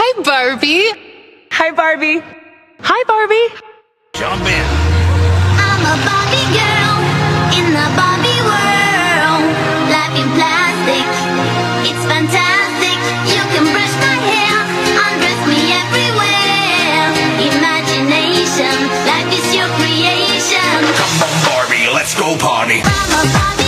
Hi, Barbie. Hi, Barbie. Hi, Barbie. Jump in. I'm a Barbie girl in the Barbie world. Life in plastic, it's fantastic. You can brush my hair, undress me everywhere. Imagination, life is your creation. Come on, Barbie, let's go party. I'm a Barbie.